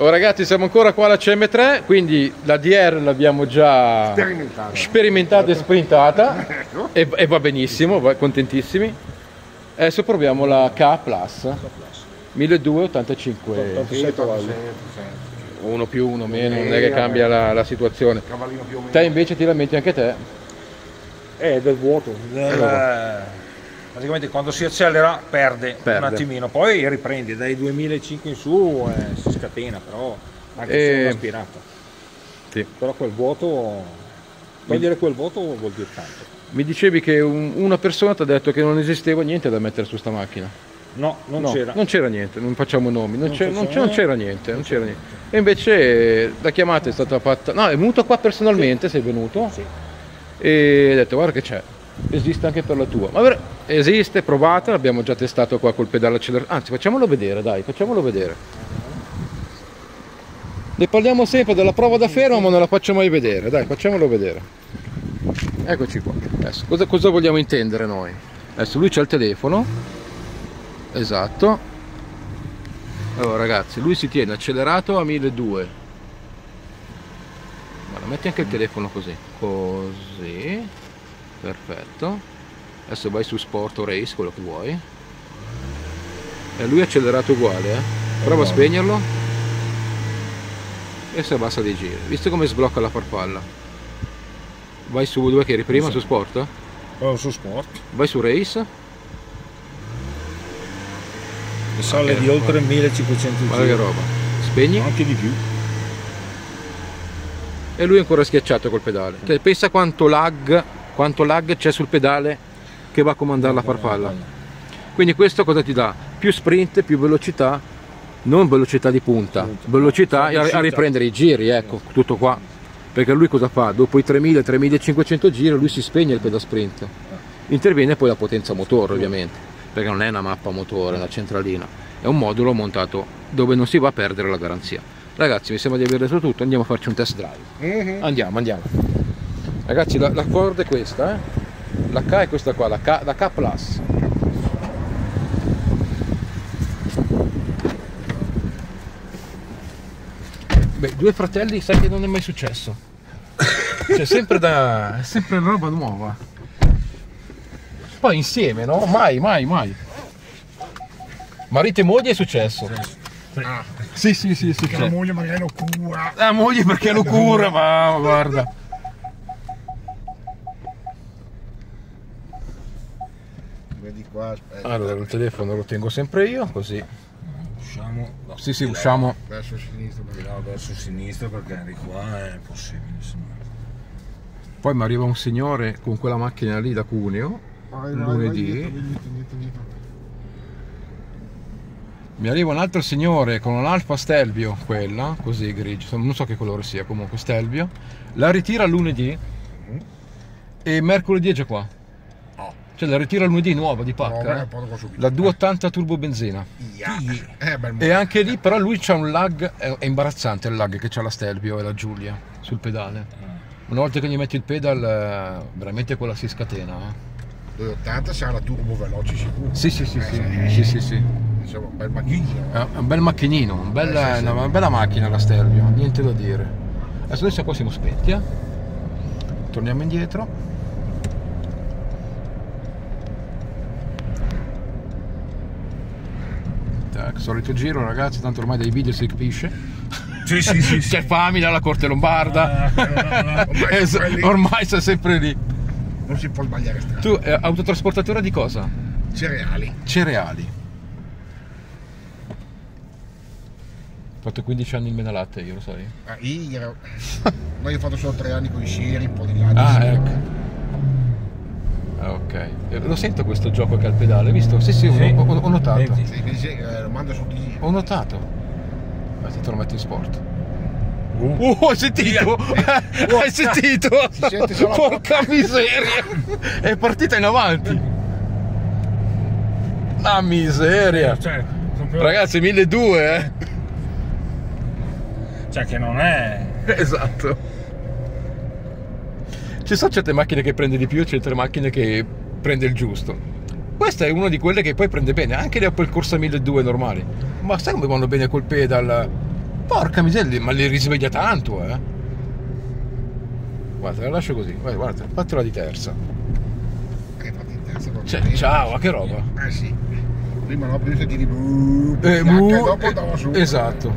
Oh, ragazzi, siamo ancora qua alla CM3, quindi la DR l'abbiamo già Sperimentata. sperimentata e sprintata Ecco. e, e va benissimo, va- contentissimi. Adesso proviamo la K Plus 1285, 87 cavalli. uno più uno meno, non è che cambia la, la situazione. Te invece ti lamenti anche te? È del vuoto. del- Allora. praticamente quando si accelera perde, Perde. un attimino, poi riprende dai 2005 in su eh, scatena, però anche se Eh, è un'aspirata. Sì. Però quel vuoto, togliere quel vuoto vuol dire tanto. Mi dicevi che un- una persona ti ha detto che non esisteva niente da mettere su sta macchina. No, non No, c'era. non c'era niente, non facciamo nomi, non, Non facciamo non c'era niente, non c'era niente. E invece eh, la chiamata è stata fatta. No, è venuto qua personalmente, sei venuto. Sì. E ha detto guarda che c'è, esiste anche per la tua. Ma ver- esiste, provata, l'abbiamo già testato qua col pedale accelerato. Anzi, facciamolo vedere, dai, facciamolo vedere. Ne parliamo sempre della prova da fermo, ma non la faccio mai vedere. Dai, facciamolo vedere. Eccoci qua. Adesso, cosa, cosa vogliamo intendere noi? Adesso lui c'ha il telefono. Esatto. Allora ragazzi, lui si tiene accelerato a 1200. Guarda, metti anche il telefono così. Così. Perfetto. Adesso vai su sport o race, quello che vuoi. E lui è accelerato uguale, eh. Prova a spegnerlo. E si abbassa dei giri. Visto come sblocca la farfalla? Vai su dove che eri prima, su sport? Oh, su sport. Vai su race. Le sale di oltre 1500 Guarda che giri. roba. Spegni. Anche di più. E lui è ancora schiacciato col pedale. Cioè, pensa quanto lag, quanto lag c'è sul pedale che va a comandare la farfalla. Quindi questo cosa ti dà? Più sprint, più velocità, non velocità di punta, velocità a, riprendere i giri, ecco, tutto qua. Perché lui cosa fa? Dopo i 3000-3500 giri lui si spegne il pedal sprint. Interviene poi la potenza motore ovviamente, perché non è una mappa motore, una centralina, è un modulo montato dove non si va a perdere la garanzia. Ragazzi, mi sembra di aver detto tutto, andiamo a farci un test drive. Mhm. Andiamo, andiamo. Ragazzi, la, la Ford è questa, eh? La K è questa qua, la K, la K Plus. Beh, due fratelli sai che non è mai successo. C'è sempre da. è sempre roba nuova. Poi insieme, no? Mai, mai, mai. Marito e moglie è successo. Ah, Sì, sì, sì, è che la moglie magari lo cura. La moglie perché lo cura, ma guarda. Vedi qua, aspetta. Allora, il telefono lo tengo sempre io, così. Usciamo da Sì, sì, usciamo. Verso sinistra. Di là verso sinistra perché di qua è impossibile. sennò. Poi mi arriva un signore con quella macchina lì da Cuneo, Vai, vai, vai, lunedì. dietro, dietro, dietro, dietro. Mi arriva un altro signore con un'Alfa Stelvio, quella, così grigio, non so che colore sia, comunque Stelvio. La ritira lunedì e mercoledì è già qua. Cioè la ritira lunedì nuova di No, pacca. eh. qua subito. La 280 turbo benzina. Eh, bel E anche lì però lui c'ha un lag, è imbarazzante il lag che c'ha la Stelvio e la Giulia sul pedale. Una volta che gli metti il pedal, eh, veramente quella si scatena. eh. 280 sarà la turbo veloce sicuro. Sì, sì, sì, sì, Eh, sì, sì, sì. Insomma, un bel macchinino. Un bel macchinino, un bel- Eh, sì, sì. una bella macchina la Stelvio, niente da dire. Adesso noi siamo qua siamo spenti, eh. Torniamo indietro. Tac, solito giro ragazzi, tanto ormai dai video si capisce. Sì, sì, sì. sì. C'è famiglia alla Corte Lombarda. Ah. Ormai quelli- ormai sei sempre lì. Non si può sbagliare strada. Tu, eh, autotrasportatore di cosa? Cereali. Cereali. Ho fatto 15 anni in Menalatte, io lo sai. Ah, io, ma io ho fatto solo tre anni con i sieri, un po' di là. di Ah, ecco. Lo sento questo gioco che ha il pedale, visto? Sì, sì, Sì. Ho, ho- ho notato. Sì, sì, eh, lo mando su di Ho notato. Aspetta, te lo metto in sport. Uh, Uh, hai sentito? hai sentito? Porca miseria! È partita in avanti. La miseria. cioè, Ragazzi, 1200, eh? cioè che non è... Esatto. Ci sono certe macchine che prende di più e certe macchine che prende il giusto. Questa è una di quelle che poi prende bene, anche le Opel Corsa 1200 normali. Ma sai come vanno bene col pedal? Porca miseria, ma li risveglia tanto, eh. Guarda, la lascio così. Guarda, guarda, fatela di terza. Eh, infatti in terza non Cioè, ciao, che roba. Eh sì. Prima no, prima sentivi buh, Eh, e dopo eh, andava su. Esatto.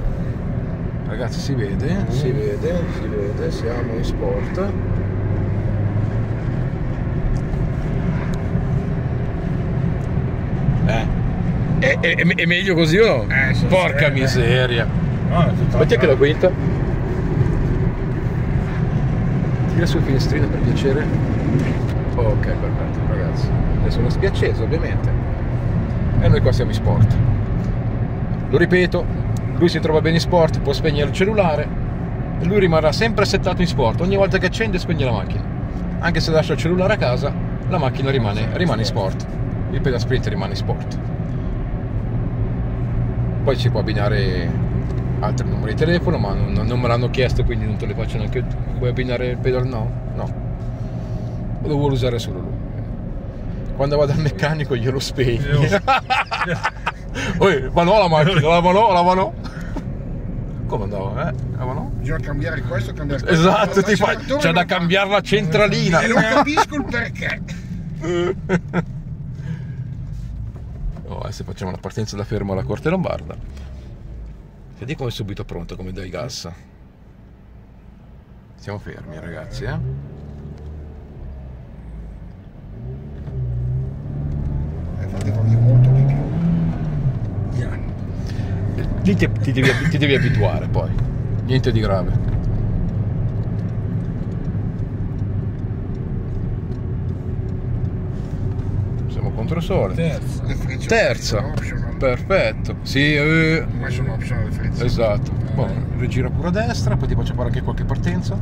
Ragazzi, si vede, si vede, si vede, siamo in sport. È, è- è- è meglio così o no? Eh, sì, Porca sì, eh. miseria. No, è tutto Metti anche la quinta. Tira sul finestrino per piacere. Ok, perfetto, ragazzi. Adesso non spiaccese, ovviamente. E noi qua siamo in sport. Lo ripeto, lui si trova bene in sport, può spegnere il cellulare e lui rimarrà sempre settato in sport. Ogni volta che accende spegne la macchina. Anche se lascia il cellulare a casa, la macchina rimane, rimane in sport. Il pedal sprint rimane in sport. Poi ci può abbinare altri numeri di telefono, ma non, non me l'hanno chiesto, quindi non te le faccio neanche. Vuoi abbinare il pedal? No, no. Lo vuole usare solo lui. Quando vado al meccanico glielo spegno. Oi, ma no la macchina, la no, la no. Come andava, eh? La no? Bisogna cambiare questo, cambiare questo. Esatto, ti fa, c'è da cambiare la centralina. E non capisco il perché. Oh, adesso facciamo la partenza da fermo alla Corte Lombarda. Vedi come è subito pronto, come dai gas. Siamo fermi ragazzi, eh? Eh, Infatti fa molto di più. Lì ti, ti devi, ti devi abituare poi, niente di grave. Siamo contro il sole. terza. Terza, perfetto. Sì, eh, Ma sono optional le frecce. esatto. Boh, rigira pure a destra, poi ti faccio fare anche qualche partenza.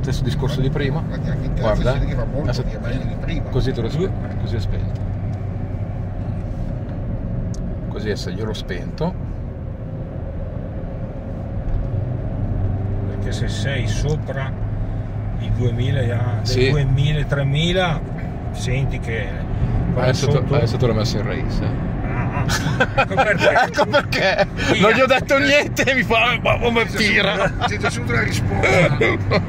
Stesso discorso di prima. Infatti anche in terza Guarda, di. Così te lo spe- così è spento. Così adesso io l'ho spento. Perché se sei sopra i 2000, ja- dei Sì. 2000, 3000, senti che vai Adesso, sotto. adesso te l'ho messo in race. eh. Ah, ah. ecco perché. ecco perché non gli ho detto niente mi fa ma come tira già subito la risposta.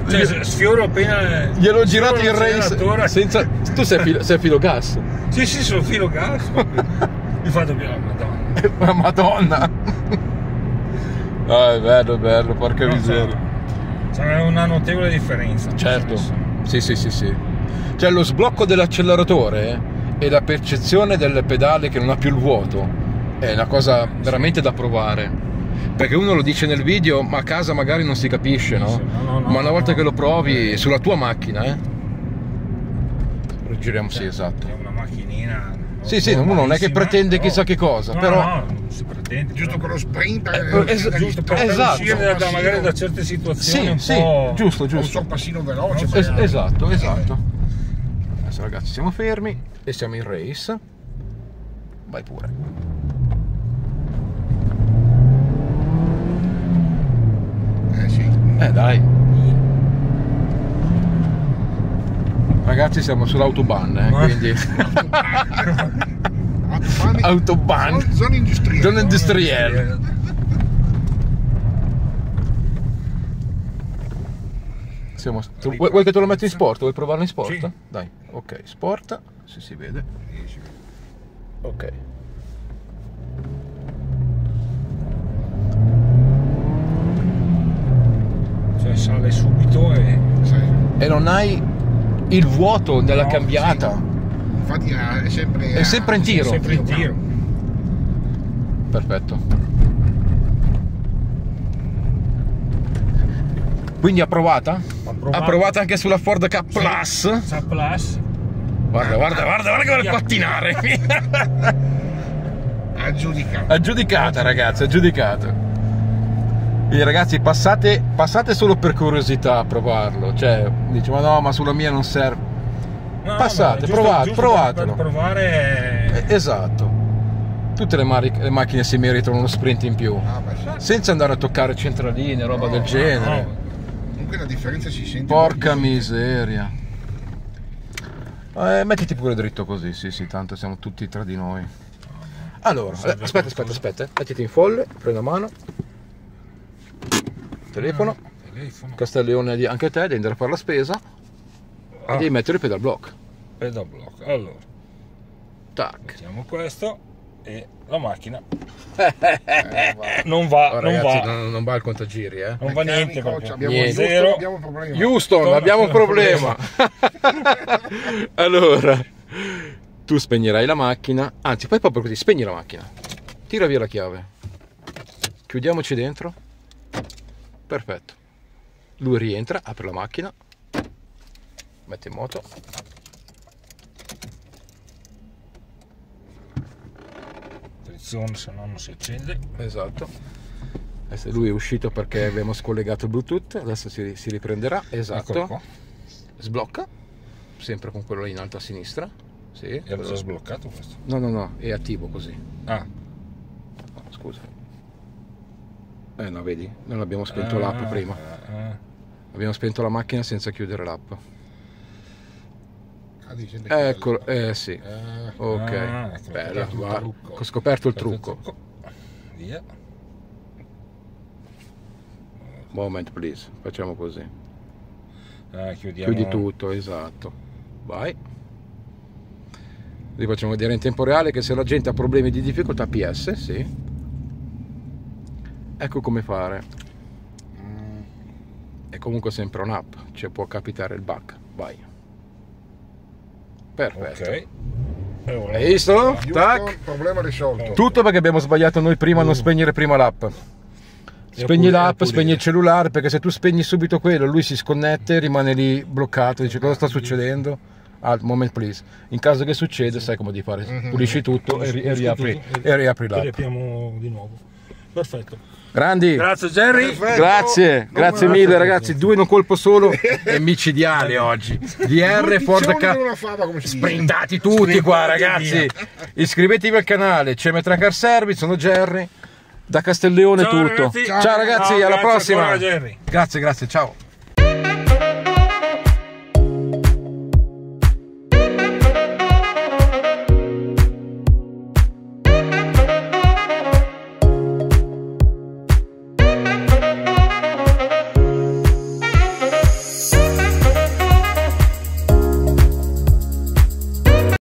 Cioè, sfioro appena. gliel'ho girato in race senza tu sei filo, sei filo gas Sì, sì, sono filo gas. Mi fa dobbiamo, madonna. ma madonna ah, è bello è bello porca No, miseria C'è c'è una notevole differenza. certo sì sì sì sì cioè lo sblocco dell'acceleratore e la percezione del pedale che non ha più il vuoto è una cosa veramente da provare perché uno lo dice nel video ma a casa magari non si capisce no? Sì, no, no, no, ma una volta no. che lo provi sulla tua macchina eh giriamo sì esatto È una macchinina. sì sì uno non è che pretende però- chissà che cosa No, però no, non si pretende. Giusto però- con lo sprint. Eh, es- giusto per Esatto. uscire da, magari da certe situazioni sì un sì po'. giusto Un giusto sorpassino veloce. Es- esatto esatto adesso ragazzi siamo fermi e siamo in race. Vai pure. Eh eh dai. Ragazzi siamo sull'autobahn eh, quindi Autobahn. autobahn. Zona industriale. zona industriale Siamo- tu- vuoi, che te lo metto in sport? Vuoi provarlo in sport? Sì. Dai, ok, sport, se si vede. Ok. Cioè sale subito e. Sì. E non hai il vuoto della No, cambiata. Infatti eh, è sempre. È sempre in tiro. Sempre in tiro. Perfetto. Quindi approvata? Approvata. Approvata anche sulla Ford K Plus. Sa plus. Guarda, guarda, guarda, guarda che vuole pattinare. Aggiudicato. aggiudicata, ragazzi, aggiudicata. Quindi ragazzi, passate, passate solo per curiosità a provarlo. Cioè, dici, ma no, ma sulla mia non serve. No, Passate, giusto- provate, giusto provatelo. Per provare. Eh, Esatto. Tutte le, le macchine si meritano uno sprint in più. Ah, sì. Senza andare a toccare centraline, roba No, del genere. no. Comunque la differenza si sente. Porca miseria. Eh, mettiti pure dritto così, sì, sì, tanto siamo tutti tra di noi. Allora, eh, aspetta, aspetta, aspetta, mettiti in folle, prendo a mano. telefono, Telefono. Castelleone di- anche te, devi andare a fare la spesa Ah. e devi mettere il pedal block. Pedal block. Allora, Tac. mettiamo questo e la macchina Eh, va. non va, Oh, non ragazzi, va, non, non va il contagiri, eh. non va niente perché abbiamo, Niente. Houston, abbiamo un problema. Houston, abbiamo un problema. allora, tu spegnerai la macchina, anzi, fai proprio così, spegni la macchina. Tira via la chiave. Chiudiamoci dentro. Perfetto. Lui rientra, apre la macchina. Mette in moto. Attenzione se no non si accende. Esatto. Adesso lui è uscito perché abbiamo scollegato il Bluetooth, adesso si, si riprenderà. Esatto. Sblocca. Sempre con quello lì in alto a sinistra. Sì. Era già sbloccato questo. No, no, no, è attivo così. Ah, scusa. Eh no, vedi, non abbiamo spento l'app ah, prima. ah, Abbiamo spento la macchina senza chiudere l'app. Ah, dice Eccolo, eh sì. Eh, Ok, Ah, ecco, bello. Ho scoperto il trucco. Via. Moment please, facciamo così. Ah, chiudiamo. Chiudi tutto, esatto. Vai. Vi facciamo vedere in tempo reale che se la gente ha problemi di difficoltà PS, sì. Ecco come fare. mm, È comunque sempre un'app, cioè può capitare il bug. Vai. Perfetto. Ok. Hai visto? Houston, Tac. problema risolto. Tutto perché abbiamo sbagliato noi prima a non spegnere prima l'app. Spegni l'app, spegni il cellulare perché se tu spegni subito quello, lui si sconnette, rimane lì bloccato, dice cosa sta succedendo. Ah, moment please. In caso che succeda, sai come di fare. Pulisci tutto e, ri- e riapri, e riapri E l'app. riapriamo di nuovo. Perfetto. Grandi. Grazie Jerry. Perfetto. Grazie, Non grazie mille ragazzi, due in un colpo solo è micidiale oggi. DR Ford Diciamo K. Sprindati tutti qua ragazzi. Iscrivetevi al canale, Cemetra Car Service, sono Jerry. Da Castelleone Ciao, tutto. ragazzi. Ciao ragazzi, Ciao, alla grazie prossima. ancora, Jerry. Grazie, grazie, ciao.